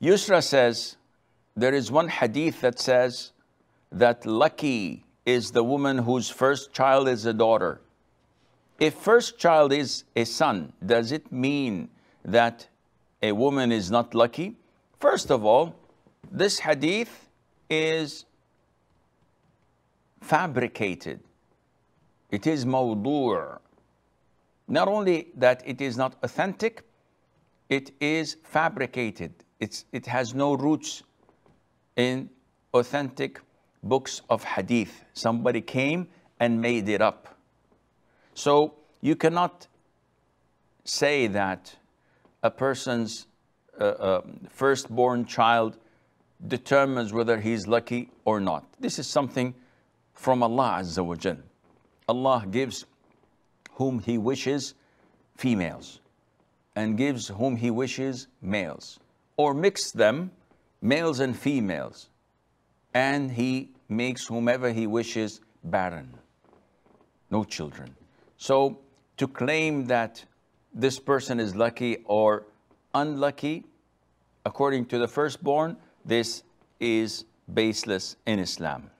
Yusra says, there is one hadith that says that lucky is the woman whose first child is a daughter. If first child is a son, does it mean that a woman is not lucky? First of all, this hadith is fabricated. It is mawdu'. Not only that it is not authentic, it is fabricated. It's, it has no roots in authentic books of hadith. Somebody came and made it up. So you cannot say that a person's uh, uh, firstborn child determines whether he's lucky or not. This is something from Allah Azza wa Jal. Allah gives whom He wishes females and gives whom He wishes males, or mix them, males and females, and He makes whomever He wishes barren, no children. So to claim that this person is lucky or unlucky, according to the firstborn, this is baseless in Islam.